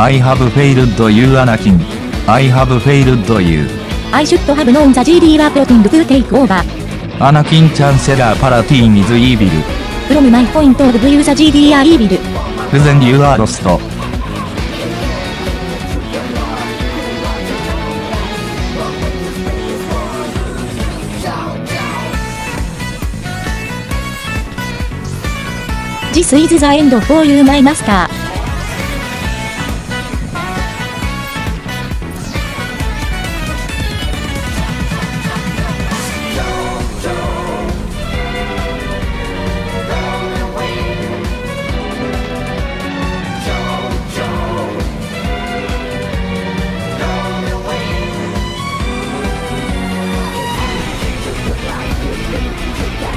I have failed you Anakin. I have failed you. I should have known the GD were plotting to take over. Anakin Chancellor Palatine is evil. From my point of view the GD are evil. Then you are lost. This is the end for you my master.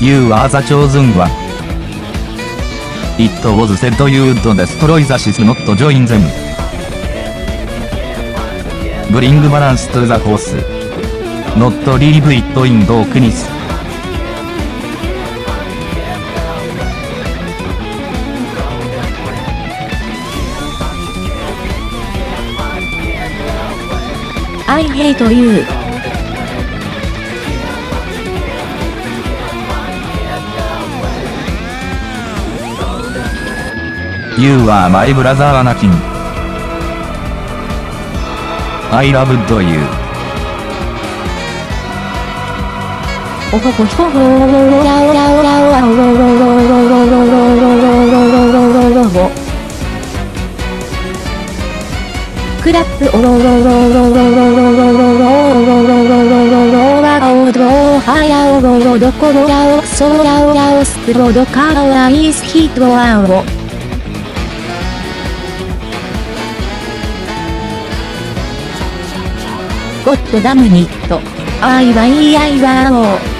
You are the chosen one. It was said you would destroy the system not join them. Bring balance to the force. Not leave it in darkness. アイヘ You are my brother Anakin. I love you. おほほひほほラオラオラオラオラオロロロロロロロロロロロロロロロクラップオロロロロロロロロロロロロラオドハヤオロロドコロラオクソラオラオスクロドカオゴッドダムニット。あいわいあいわお。